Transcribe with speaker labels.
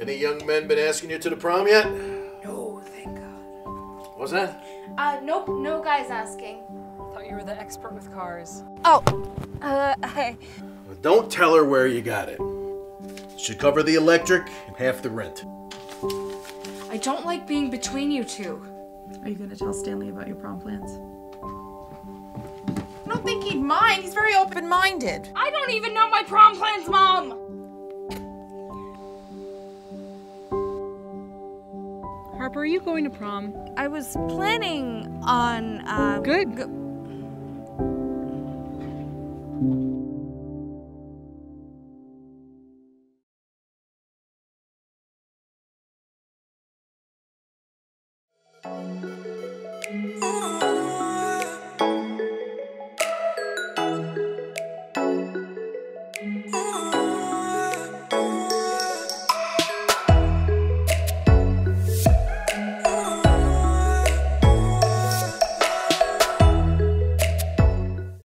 Speaker 1: Any young men been asking you to the prom yet?
Speaker 2: No, thank God.
Speaker 1: What's that?
Speaker 3: Uh, nope, no guys asking.
Speaker 2: Thought you were the expert with cars.
Speaker 3: Oh, uh, I.
Speaker 1: Well, don't tell her where you got it. Should cover the electric and half the rent.
Speaker 4: I don't like being between you two.
Speaker 5: Are you gonna tell Stanley about your prom plans?
Speaker 6: I don't think he'd mind. He's very open minded.
Speaker 4: I don't even know my prom plans, Mom!
Speaker 7: Harper, are you going to prom?
Speaker 3: I was planning on, uh.
Speaker 7: Good.
Speaker 3: Go-